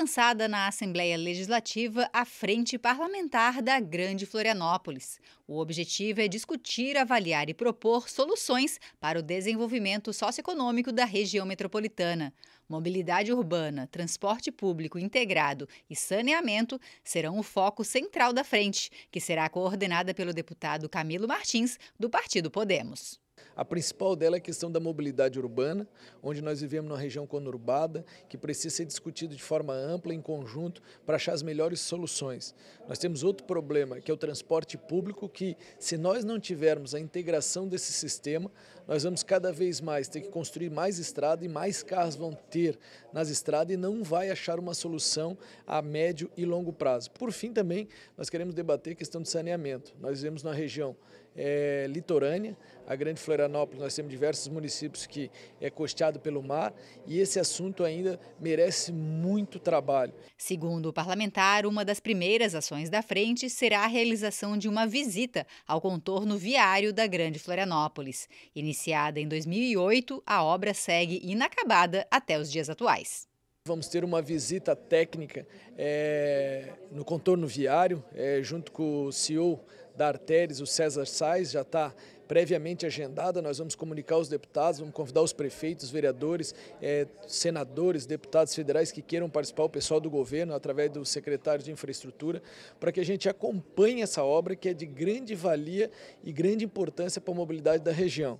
lançada na Assembleia Legislativa a Frente Parlamentar da Grande Florianópolis. O objetivo é discutir, avaliar e propor soluções para o desenvolvimento socioeconômico da região metropolitana. Mobilidade urbana, transporte público integrado e saneamento serão o foco central da frente, que será coordenada pelo deputado Camilo Martins, do Partido Podemos. A principal dela é a questão da mobilidade urbana, onde nós vivemos numa região conurbada, que precisa ser discutido de forma ampla, em conjunto, para achar as melhores soluções. Nós temos outro problema, que é o transporte público, que se nós não tivermos a integração desse sistema, nós vamos cada vez mais ter que construir mais estrada e mais carros vão ter nas estradas e não vai achar uma solução a médio e longo prazo. Por fim, também, nós queremos debater a questão de saneamento. Nós vivemos na região é, litorânea, a Grande Florianópolis, nós temos diversos municípios que é costeado pelo mar e esse assunto ainda merece muito trabalho. Segundo o parlamentar, uma das primeiras ações da frente será a realização de uma visita ao contorno viário da Grande Florianópolis. Iniciada em 2008, a obra segue inacabada até os dias atuais. Vamos ter uma visita técnica é, no contorno viário, é, junto com o CEO da Artéries, o César Sais, já está previamente agendada. Nós vamos comunicar aos deputados, vamos convidar os prefeitos, vereadores, é, senadores, deputados federais que queiram participar, o pessoal do governo, através do secretário de Infraestrutura, para que a gente acompanhe essa obra que é de grande valia e grande importância para a mobilidade da região.